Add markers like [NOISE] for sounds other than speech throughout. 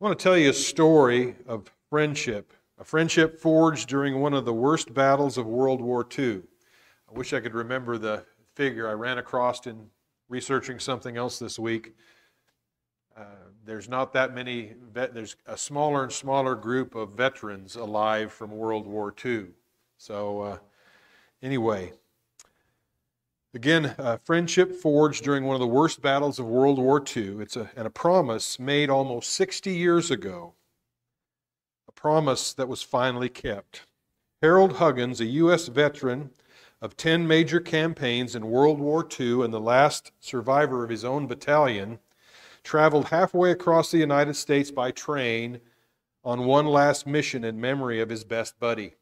I want to tell you a story of friendship, a friendship forged during one of the worst battles of World War II. I wish I could remember the figure I ran across in researching something else this week. Uh, there's not that many, vet, there's a smaller and smaller group of veterans alive from World War II. So, uh, anyway, again, a friendship forged during one of the worst battles of World War II. It's a, and a promise made almost 60 years ago, a promise that was finally kept. Harold Huggins, a U.S. veteran of 10 major campaigns in World War II and the last survivor of his own battalion, traveled halfway across the United States by train on one last mission in memory of his best buddy.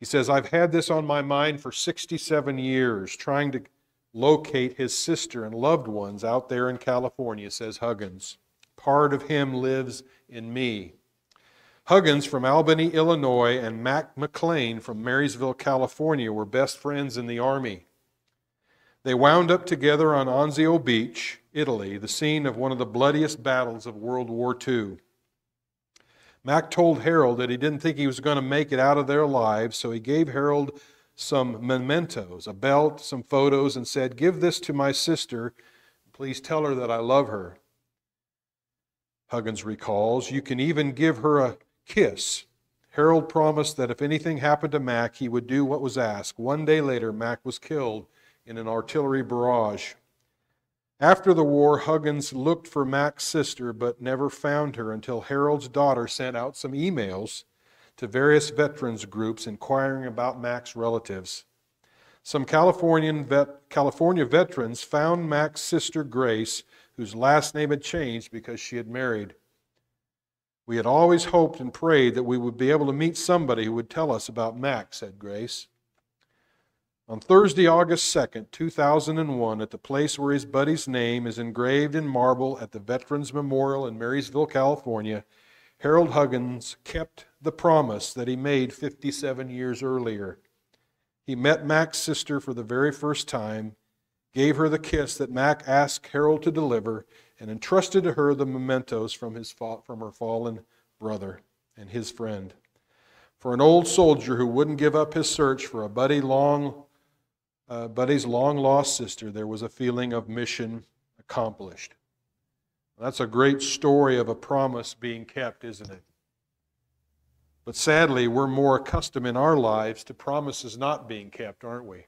He says, I've had this on my mind for 67 years, trying to locate his sister and loved ones out there in California, says Huggins. Part of him lives in me. Huggins from Albany, Illinois, and Mac McLean from Marysville, California were best friends in the Army. They wound up together on Anzio Beach, Italy, the scene of one of the bloodiest battles of World War II. Mac told Harold that he didn't think he was going to make it out of their lives, so he gave Harold some mementos, a belt, some photos, and said, Give this to my sister. Please tell her that I love her. Huggins recalls, You can even give her a kiss. Harold promised that if anything happened to Mac, he would do what was asked. One day later, Mac was killed in an artillery barrage. After the war, Huggins looked for Mac's sister but never found her until Harold's daughter sent out some emails to various veterans groups inquiring about Mac's relatives. Some Californian vet, California veterans found Mac's sister Grace, whose last name had changed because she had married. We had always hoped and prayed that we would be able to meet somebody who would tell us about Mac, said Grace. On Thursday, August 2nd, 2001, at the place where his buddy's name is engraved in marble at the Veterans Memorial in Marysville, California, Harold Huggins kept the promise that he made 57 years earlier. He met Mac's sister for the very first time, gave her the kiss that Mac asked Harold to deliver, and entrusted to her the mementos from, his, from her fallen brother and his friend. For an old soldier who wouldn't give up his search for a buddy long uh, Buddy's long lost sister, there was a feeling of mission accomplished. That's a great story of a promise being kept, isn't it? But sadly, we're more accustomed in our lives to promises not being kept, aren't we?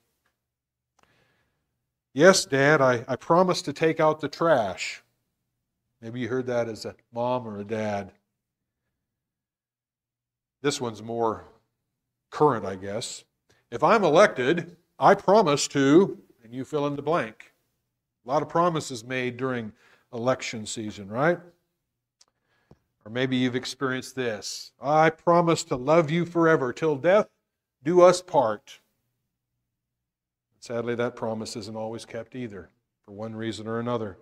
Yes, Dad, I, I promised to take out the trash. Maybe you heard that as a mom or a dad. This one's more current, I guess. If I'm elected, I promise to, and you fill in the blank. A lot of promises made during election season, right? Or maybe you've experienced this I promise to love you forever till death do us part. Sadly, that promise isn't always kept either, for one reason or another.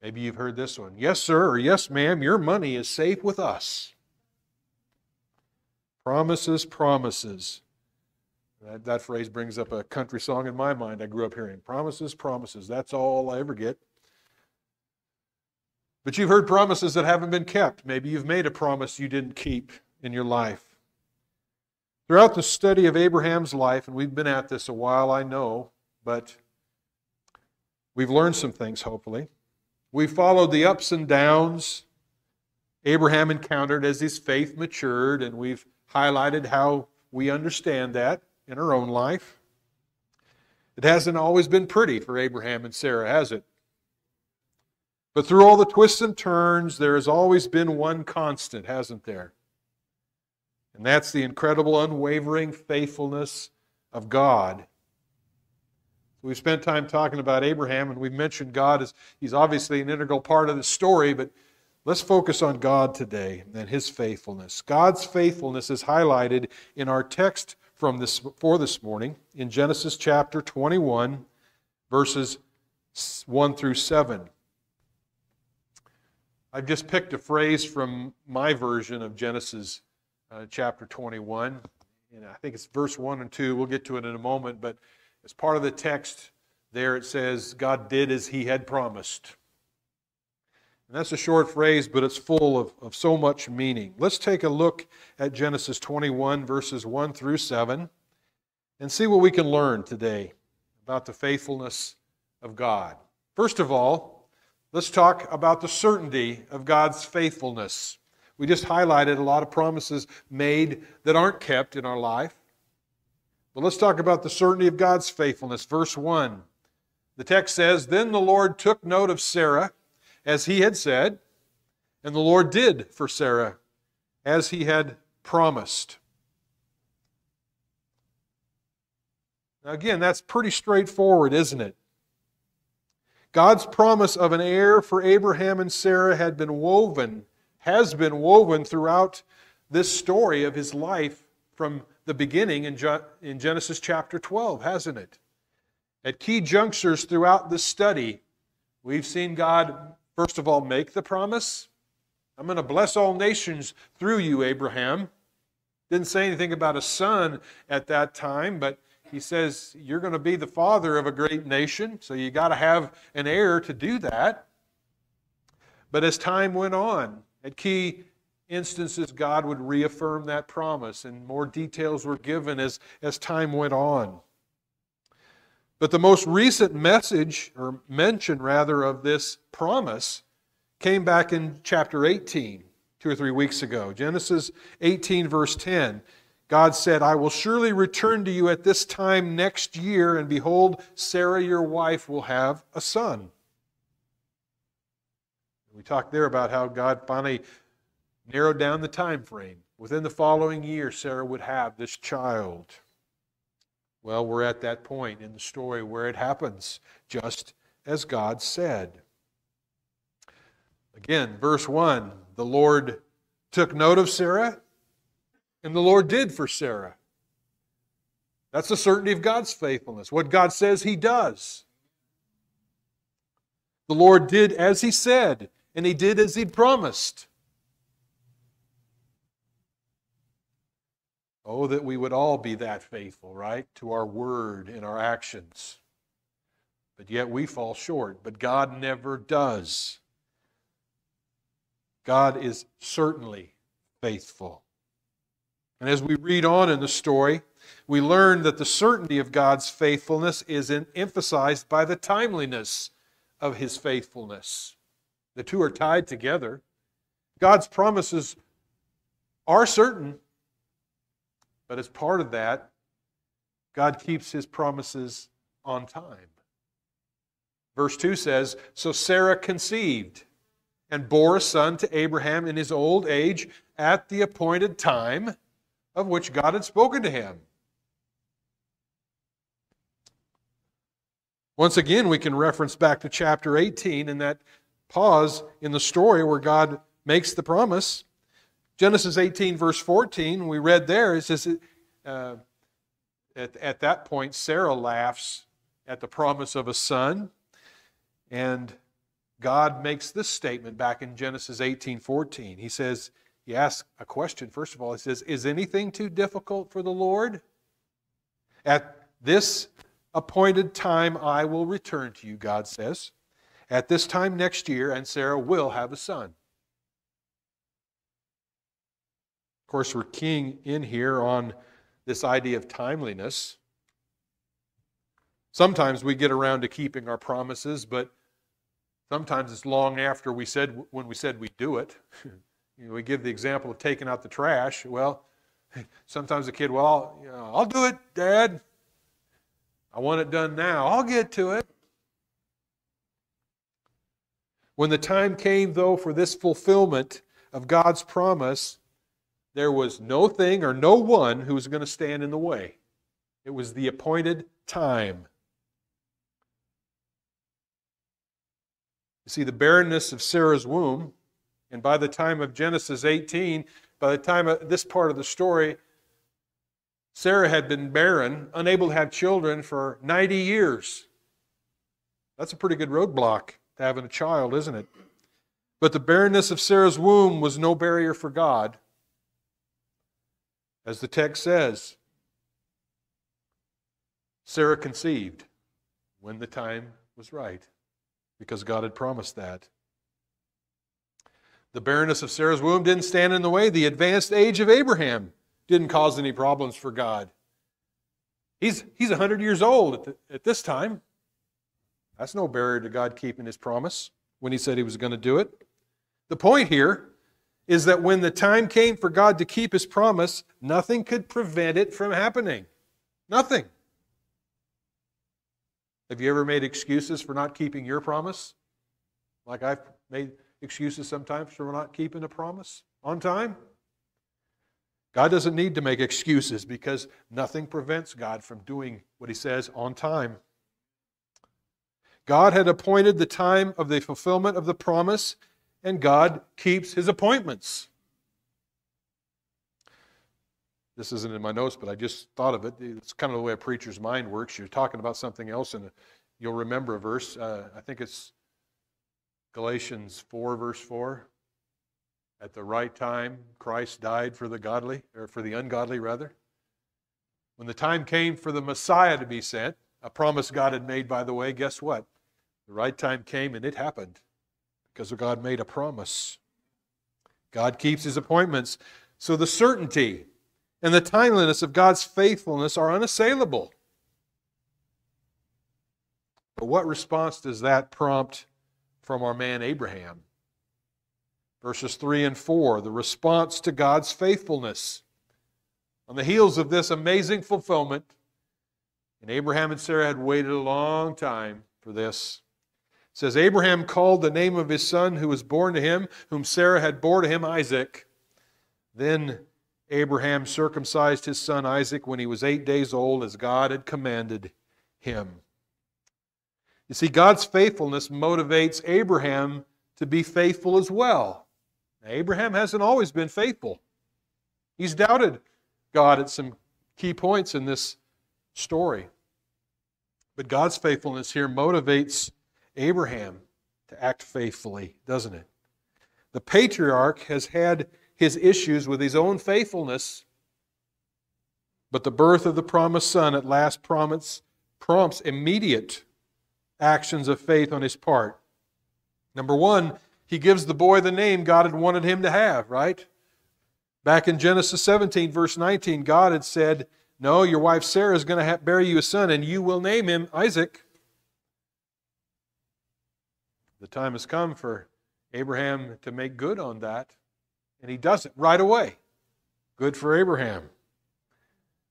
Maybe you've heard this one Yes, sir, or yes, ma'am, your money is safe with us. Promises, promises. That, that phrase brings up a country song in my mind I grew up hearing. Promises, promises. That's all I ever get. But you've heard promises that haven't been kept. Maybe you've made a promise you didn't keep in your life. Throughout the study of Abraham's life, and we've been at this a while, I know, but we've learned some things, hopefully. We followed the ups and downs Abraham encountered as his faith matured, and we've highlighted how we understand that in her own life. It hasn't always been pretty for Abraham and Sarah, has it? But through all the twists and turns, there has always been one constant, hasn't there? And that's the incredible, unwavering faithfulness of God. We've spent time talking about Abraham, and we've mentioned God as he's obviously an integral part of the story, but let's focus on God today and his faithfulness. God's faithfulness is highlighted in our text from this for this morning in Genesis chapter 21 verses 1 through 7. I've just picked a phrase from my version of Genesis uh, chapter 21. And I think it's verse 1 and 2. We'll get to it in a moment, but as part of the text there it says God did as he had promised. And that's a short phrase, but it's full of, of so much meaning. Let's take a look at Genesis 21, verses 1 through 7, and see what we can learn today about the faithfulness of God. First of all, let's talk about the certainty of God's faithfulness. We just highlighted a lot of promises made that aren't kept in our life. But let's talk about the certainty of God's faithfulness. Verse 1. The text says, Then the Lord took note of Sarah as he had said, and the Lord did for Sarah as he had promised. Now, again, that's pretty straightforward, isn't it? God's promise of an heir for Abraham and Sarah had been woven, has been woven throughout this story of his life from the beginning in Genesis chapter 12, hasn't it? At key junctures throughout this study, we've seen God first of all, make the promise. I'm going to bless all nations through you, Abraham. Didn't say anything about a son at that time, but he says, You're going to be the father of a great nation, so you got to have an heir to do that. But as time went on, at key instances, God would reaffirm that promise, and more details were given as, as time went on. But the most recent message, or mention rather, of this promise came back in chapter 18, two or three weeks ago. Genesis 18, verse 10. God said, I will surely return to you at this time next year, and behold, Sarah your wife will have a son. We talked there about how God finally narrowed down the time frame. Within the following year, Sarah would have this child. Well, we're at that point in the story where it happens, just as God said. Again, verse 1 the Lord took note of Sarah, and the Lord did for Sarah. That's the certainty of God's faithfulness. What God says, He does. The Lord did as He said, and He did as He'd promised. Oh, that we would all be that faithful, right? To our word and our actions. But yet we fall short. But God never does. God is certainly faithful. And as we read on in the story, we learn that the certainty of God's faithfulness is emphasized by the timeliness of his faithfulness. The two are tied together. God's promises are certain, but as part of that, God keeps his promises on time. Verse 2 says So Sarah conceived and bore a son to Abraham in his old age at the appointed time of which God had spoken to him. Once again, we can reference back to chapter 18 and that pause in the story where God makes the promise. Genesis 18, verse 14, we read there, it says, uh, at, at that point, Sarah laughs at the promise of a son. And God makes this statement back in Genesis 18, 14. He says, He asks a question, first of all. He says, Is anything too difficult for the Lord? At this appointed time, I will return to you, God says. At this time next year, and Sarah will have a son. Of course, we're keying in here on this idea of timeliness. Sometimes we get around to keeping our promises, but sometimes it's long after we said when we said we'd do it. [LAUGHS] you know, we give the example of taking out the trash. Well, [LAUGHS] sometimes the kid, well, you know, I'll do it, Dad. I want it done now. I'll get to it. When the time came, though, for this fulfillment of God's promise, there was no thing or no one who was going to stand in the way. It was the appointed time. You see, the barrenness of Sarah's womb, and by the time of Genesis 18, by the time of this part of the story, Sarah had been barren, unable to have children for 90 years. That's a pretty good roadblock to having a child, isn't it? But the barrenness of Sarah's womb was no barrier for God. As the text says, Sarah conceived when the time was right, because God had promised that. The barrenness of Sarah's womb didn't stand in the way. The advanced age of Abraham didn't cause any problems for God. He's, he's 100 years old at, the, at this time. That's no barrier to God keeping his promise when he said he was going to do it. The point here is that when the time came for God to keep his promise, nothing could prevent it from happening. Nothing. Have you ever made excuses for not keeping your promise? Like I've made excuses sometimes for not keeping a promise on time? God doesn't need to make excuses because nothing prevents God from doing what he says on time. God had appointed the time of the fulfillment of the promise, and God keeps his appointments. This isn't in my notes, but I just thought of it. It's kind of the way a preacher's mind works. You're talking about something else, and you'll remember a verse. Uh, I think it's Galatians 4, verse 4. At the right time, Christ died for the godly, or for the ungodly, rather. When the time came for the Messiah to be sent, a promise God had made, by the way, guess what? The right time came and it happened because God made a promise. God keeps his appointments. So the certainty and the timeliness of God's faithfulness are unassailable. But what response does that prompt from our man Abraham? Verses 3 and 4, the response to God's faithfulness. On the heels of this amazing fulfillment, and Abraham and Sarah had waited a long time for this. It says, Abraham called the name of his son who was born to him, whom Sarah had bore to him, Isaac. Then Abraham circumcised his son Isaac when he was eight days old, as God had commanded him. You see, God's faithfulness motivates Abraham to be faithful as well. Now, Abraham hasn't always been faithful, he's doubted God at some key points in this story. But God's faithfulness here motivates Abraham to act faithfully, doesn't it? The patriarch has had his issues with his own faithfulness. But the birth of the promised son at last prompts, prompts immediate actions of faith on his part. Number one, he gives the boy the name God had wanted him to have, right? Back in Genesis 17, verse 19, God had said, No, your wife Sarah is going to have bear you a son, and you will name him Isaac. The time has come for Abraham to make good on that. And he does it right away. Good for Abraham.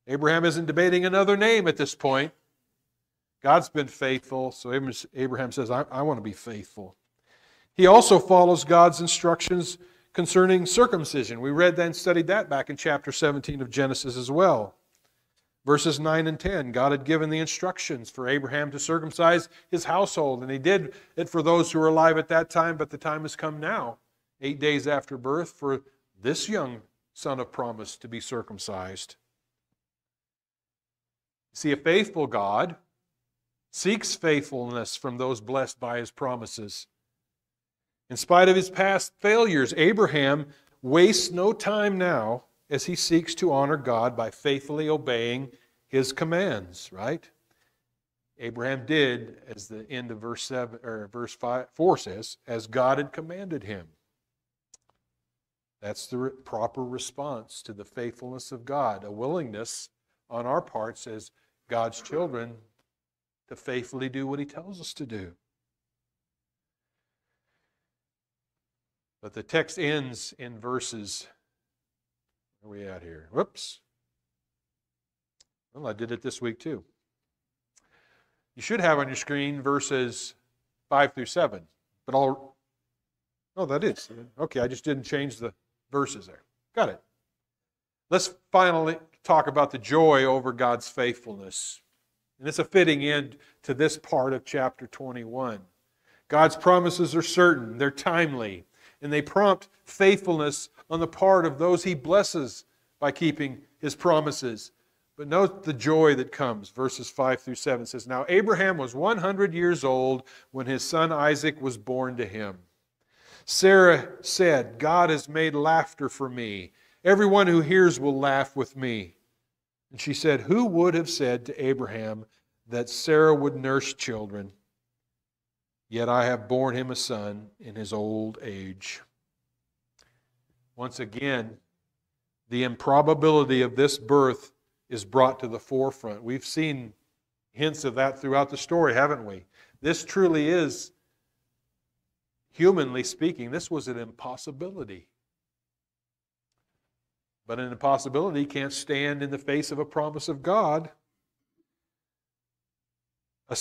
Abraham isn't debating another name at this point. God's been faithful, so Abraham says, I, I want to be faithful. He also follows God's instructions concerning circumcision. We read that and studied that back in chapter 17 of Genesis as well. Verses 9 and 10, God had given the instructions for Abraham to circumcise his household, and he did it for those who were alive at that time, but the time has come now eight days after birth, for this young son of promise to be circumcised. See, a faithful God seeks faithfulness from those blessed by his promises. In spite of his past failures, Abraham wastes no time now as he seeks to honor God by faithfully obeying his commands, right? Abraham did, as the end of verse seven or verse five, four says, as God had commanded him. That's the re- proper response to the faithfulness of God, a willingness on our parts as God's children to faithfully do what He tells us to do. But the text ends in verses. Where are we at here? Whoops. Well, I did it this week too. You should have on your screen verses 5 through 7. But I'll. Oh, that is. Okay, I just didn't change the verses there. Got it. Let's finally talk about the joy over God's faithfulness. And it's a fitting end to this part of chapter 21. God's promises are certain, they're timely, and they prompt faithfulness on the part of those he blesses by keeping his promises. But note the joy that comes. Verses 5 through 7 says, Now Abraham was 100 years old when his son Isaac was born to him. Sarah said, God has made laughter for me. Everyone who hears will laugh with me. And she said, Who would have said to Abraham that Sarah would nurse children? Yet I have borne him a son in his old age. Once again, the improbability of this birth is brought to the forefront. We've seen hints of that throughout the story, haven't we? This truly is, humanly speaking, this was an impossibility. But an impossibility can't stand in the face of a promise of God. A,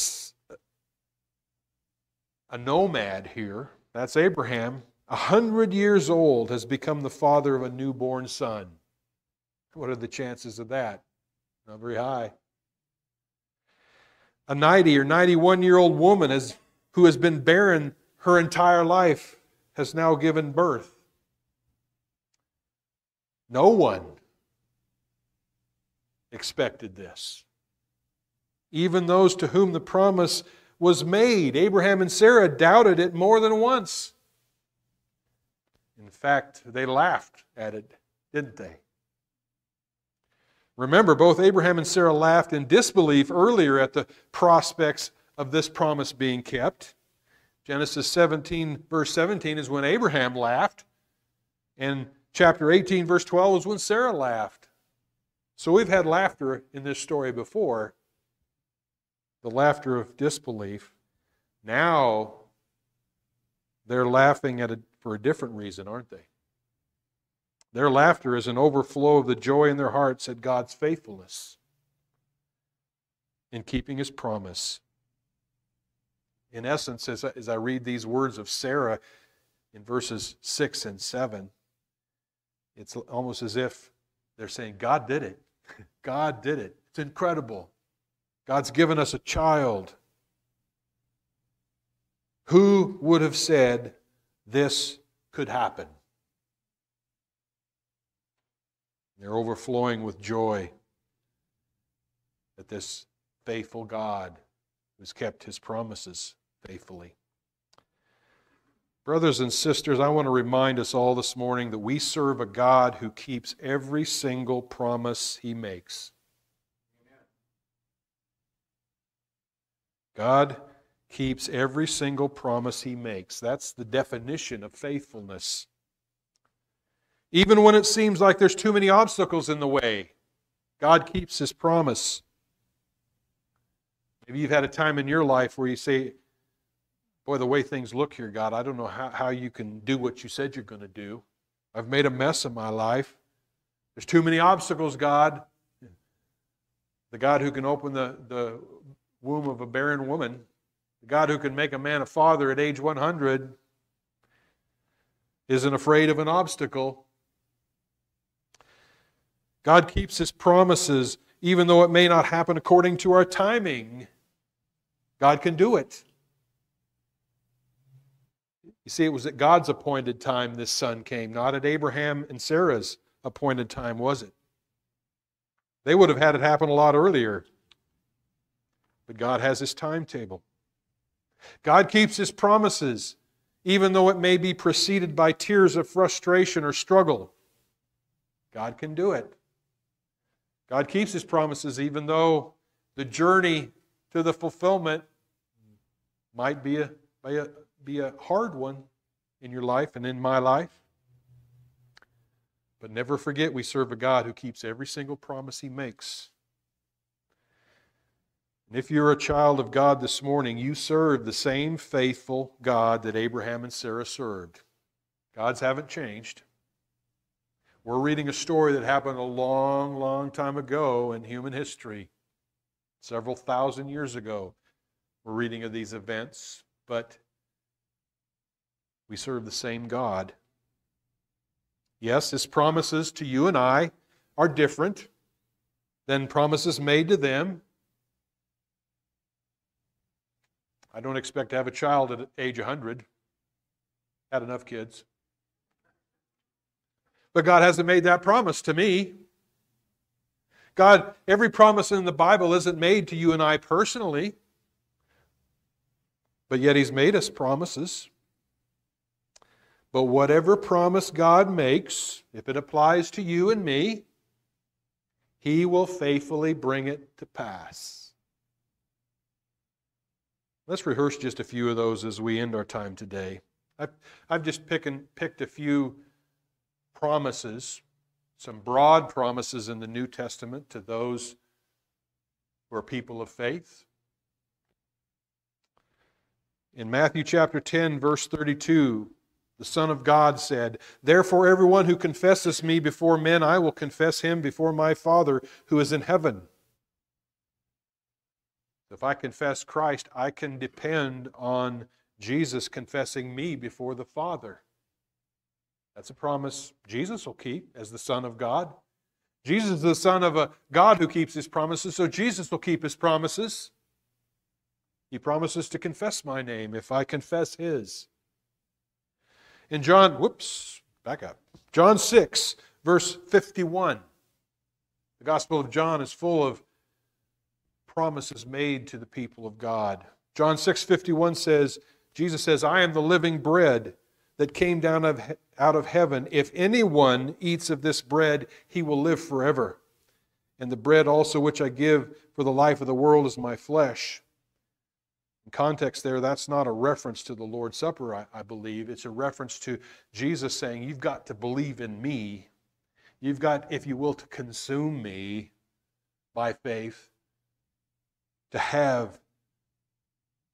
a nomad here, that's Abraham, a hundred years old, has become the father of a newborn son. What are the chances of that? Not very high. A 90 or 91 year old woman has, who has been barren her entire life has now given birth. No one expected this. Even those to whom the promise was made, Abraham and Sarah doubted it more than once. In fact, they laughed at it, didn't they? Remember, both Abraham and Sarah laughed in disbelief earlier at the prospects of this promise being kept. Genesis 17, verse 17, is when Abraham laughed, and chapter 18, verse 12, is when Sarah laughed. So we've had laughter in this story before the laughter of disbelief. Now they're laughing at a, for a different reason, aren't they? Their laughter is an overflow of the joy in their hearts at God's faithfulness in keeping his promise. In essence, as I, as I read these words of Sarah in verses 6 and 7, it's almost as if they're saying, God did it. [LAUGHS] God did it. It's incredible. God's given us a child. Who would have said this could happen? They're overflowing with joy that this faithful God who's kept his promises faithfully. Brothers and sisters, I want to remind us all this morning that we serve a God who keeps every single promise he makes. God keeps every single promise he makes. That's the definition of faithfulness. Even when it seems like there's too many obstacles in the way, God keeps his promise. Maybe you've had a time in your life where you say, Boy, the way things look here, God, I don't know how, how you can do what you said you're going to do. I've made a mess of my life. There's too many obstacles, God. The God who can open the, the womb of a barren woman, the God who can make a man a father at age 100, isn't afraid of an obstacle. God keeps his promises even though it may not happen according to our timing. God can do it. You see, it was at God's appointed time this son came, not at Abraham and Sarah's appointed time, was it? They would have had it happen a lot earlier. But God has His timetable. God keeps His promises, even though it may be preceded by tears of frustration or struggle. God can do it. God keeps His promises, even though the journey to the fulfillment might be a, be a, be a hard one in your life and in my life. But never forget, we serve a God who keeps every single promise He makes. And if you're a child of God this morning, you serve the same faithful God that Abraham and Sarah served. Gods haven't changed. We're reading a story that happened a long, long time ago in human history, several thousand years ago. We're reading of these events, but we serve the same God. Yes, his promises to you and I are different than promises made to them. I don't expect to have a child at age 100. Had enough kids. But God hasn't made that promise to me. God, every promise in the Bible isn't made to you and I personally, but yet He's made us promises. But whatever promise God makes, if it applies to you and me, He will faithfully bring it to pass. Let's rehearse just a few of those as we end our time today. I've, I've just and, picked a few promises, some broad promises in the New Testament to those who are people of faith. In Matthew chapter 10, verse 32, the Son of God said, Therefore, everyone who confesses me before men, I will confess him before my Father who is in heaven. If I confess Christ, I can depend on Jesus confessing me before the Father. That's a promise Jesus will keep as the Son of God. Jesus is the Son of a God who keeps his promises, so Jesus will keep his promises. He promises to confess my name if I confess his. In John, whoops, back up. John 6, verse 51. The Gospel of John is full of promises made to the people of God. John 6, 51 says, Jesus says, I am the living bread that came down of, out of heaven. If anyone eats of this bread, he will live forever. And the bread also which I give for the life of the world is my flesh. In context, there, that's not a reference to the Lord's Supper, I, I believe. It's a reference to Jesus saying, You've got to believe in me. You've got, if you will, to consume me by faith, to have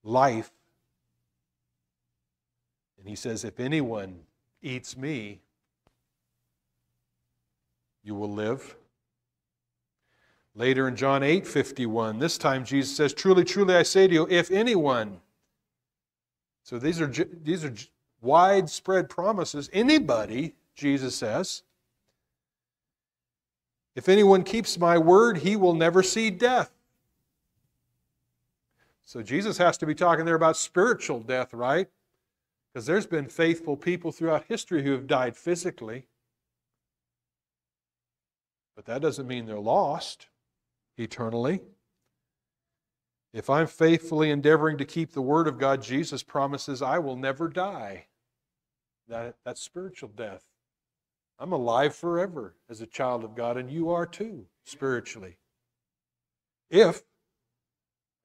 life. And he says, If anyone eats me, you will live. Later in John 8 51, this time Jesus says, Truly, truly, I say to you, if anyone, so these are, these are widespread promises, anybody, Jesus says, if anyone keeps my word, he will never see death. So Jesus has to be talking there about spiritual death, right? Because there's been faithful people throughout history who have died physically. But that doesn't mean they're lost eternally. If I'm faithfully endeavoring to keep the Word of God, Jesus promises I will never die. That, that's spiritual death. I'm alive forever as a child of God, and you are too, spiritually. If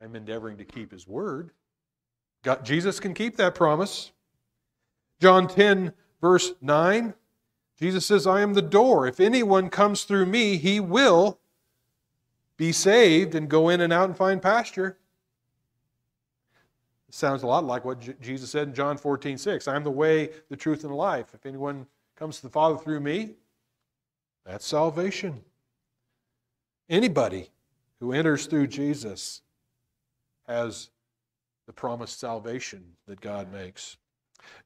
I'm endeavoring to keep His Word, God, Jesus can keep that promise. John 10, verse 9, Jesus says, I am the door. If anyone comes through me, he will be saved and go in and out and find pasture. It sounds a lot like what J- Jesus said in John 14, 6. I am the way, the truth, and the life. If anyone comes to the Father through me, that's salvation. Anybody who enters through Jesus has the promised salvation that God makes.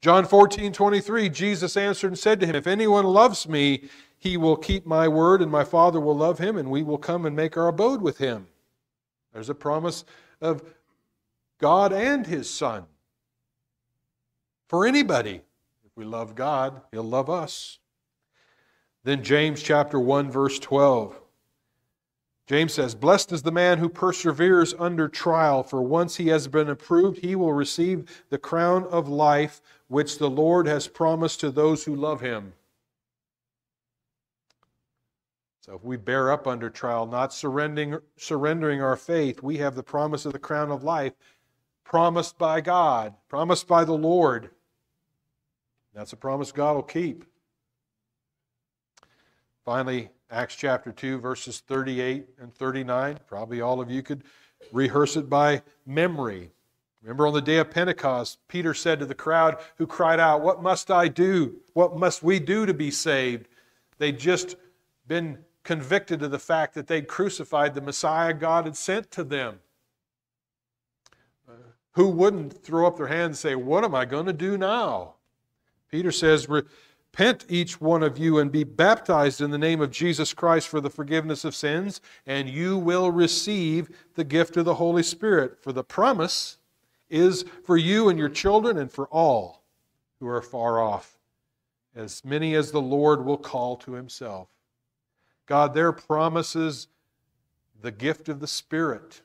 John 14, 23, Jesus answered and said to him, If anyone loves me, he will keep my word, and my Father will love him, and we will come and make our abode with him. There's a promise of God and his Son. For anybody, if we love God, he'll love us. Then James chapter 1 verse 12. James says, Blessed is the man who perseveres under trial, for once he has been approved, he will receive the crown of life which the Lord has promised to those who love him. So if we bear up under trial, not surrendering, surrendering our faith, we have the promise of the crown of life promised by God, promised by the Lord. That's a promise God will keep. Finally, Acts chapter 2, verses 38 and 39. Probably all of you could rehearse it by memory. Remember on the day of Pentecost, Peter said to the crowd who cried out, What must I do? What must we do to be saved? They'd just been convicted of the fact that they'd crucified the Messiah God had sent to them. Who wouldn't throw up their hands and say, What am I going to do now? Peter says, Repent each one of you and be baptized in the name of Jesus Christ for the forgiveness of sins, and you will receive the gift of the Holy Spirit. For the promise is for you and your children and for all who are far off, as many as the Lord will call to himself. God there promises the gift of the Spirit,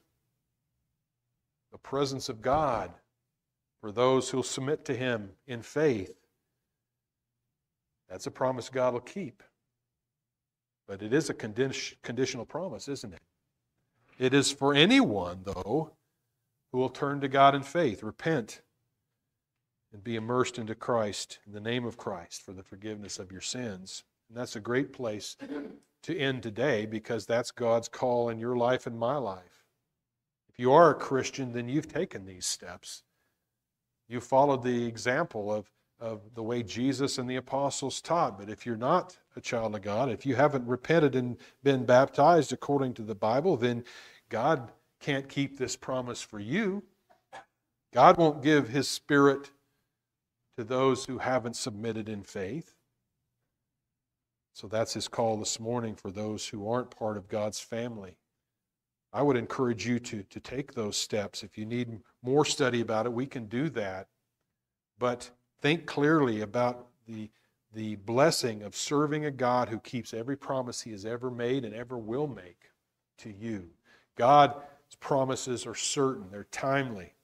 the presence of God for those who'll submit to Him in faith. That's a promise God will keep. But it is a conditional promise, isn't it? It is for anyone, though, who will turn to God in faith, repent, and be immersed into Christ in the name of Christ for the forgiveness of your sins. And that's a great place to end today because that's God's call in your life and my life. If you are a Christian, then you've taken these steps. You followed the example of, of the way Jesus and the apostles taught. But if you're not a child of God, if you haven't repented and been baptized according to the Bible, then God can't keep this promise for you. God won't give his spirit to those who haven't submitted in faith. So that's his call this morning for those who aren't part of God's family. I would encourage you to, to take those steps. If you need more study about it, we can do that. But think clearly about the, the blessing of serving a God who keeps every promise he has ever made and ever will make to you. God's promises are certain, they're timely.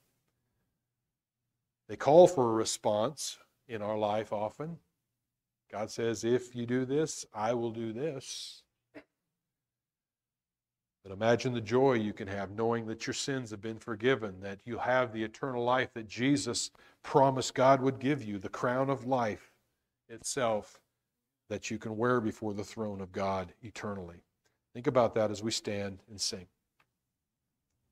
They call for a response in our life often. God says, if you do this, I will do this. But imagine the joy you can have knowing that your sins have been forgiven, that you have the eternal life that Jesus promised God would give you, the crown of life itself that you can wear before the throne of God eternally. Think about that as we stand and sing.